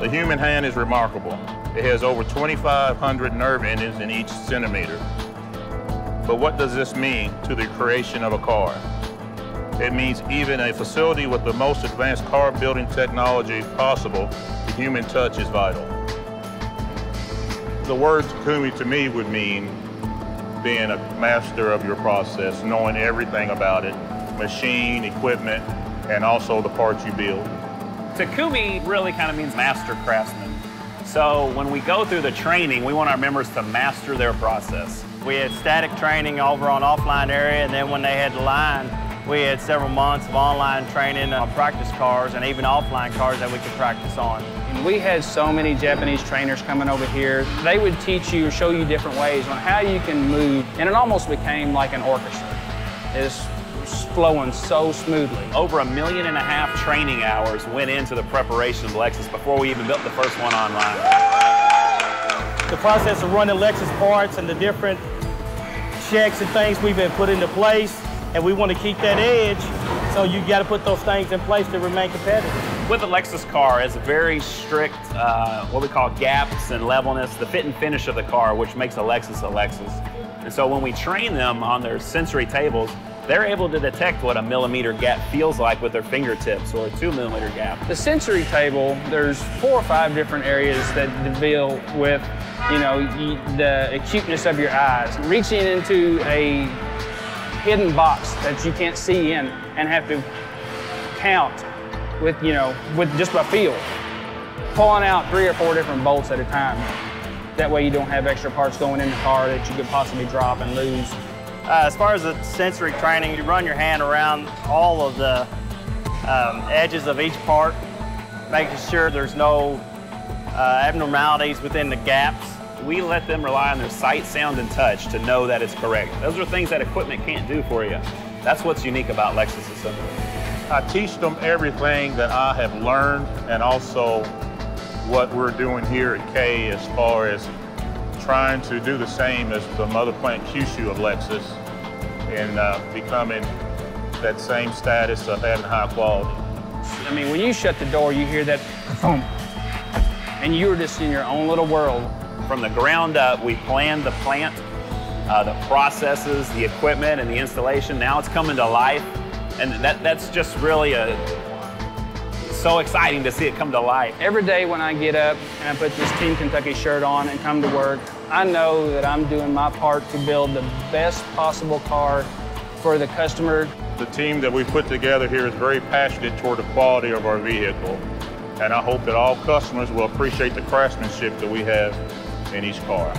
The human hand is remarkable. It has over 2,500 nerve endings in each centimeter. But what does this mean to the creation of a car? It means even a facility with the most advanced car building technology possible, the human touch is vital. The word Takumi to me would mean being a master of your process, knowing everything about it, machine, equipment, and also the parts you build. Takumi really kind of means master craftsman. So when we go through the training, we want our members to master their process. We had static training over on offline area, and then when they had the line, we had several months of online training on practice cars and even offline cars that we could practice on. And we had so many Japanese trainers coming over here. They would teach you, or show you different ways on how you can move, and it almost became like an orchestra. It's flowing so smoothly. Over a million and a half training hours went into the preparation of Lexus before we even built the first one online. The process of running Lexus parts and the different checks and things we've been put into place and we want to keep that edge. So you got to put those things in place to remain competitive. With a Lexus car, it's very strict, uh, what we call gaps and levelness, the fit and finish of the car, which makes a Lexus a Lexus. And so when we train them on their sensory tables, they're able to detect what a millimeter gap feels like with their fingertips or a two millimeter gap. The sensory table, there's four or five different areas that deal with, you know, the acuteness of your eyes. Reaching into a hidden box that you can't see in and have to count with, you know, with just by feel. Pulling out three or four different bolts at a time. That way you don't have extra parts going in the car that you could possibly drop and lose. Uh, as far as the sensory training, you run your hand around all of the um, edges of each part, making sure there's no uh, abnormalities within the gaps we let them rely on their sight, sound, and touch to know that it's correct. Those are things that equipment can't do for you. That's what's unique about Lexus Assembly. I teach them everything that I have learned and also what we're doing here at K as far as trying to do the same as the mother plant Kyushu of Lexus and uh, becoming that same status of having high quality. I mean, when you shut the door, you hear that boom, and you're just in your own little world from the ground up, we planned the plant, uh, the processes, the equipment, and the installation. Now it's coming to life, and that, that's just really a, so exciting to see it come to life. Every day when I get up and I put this Team Kentucky shirt on and come to work, I know that I'm doing my part to build the best possible car for the customer. The team that we put together here is very passionate toward the quality of our vehicle. And I hope that all customers will appreciate the craftsmanship that we have in each car.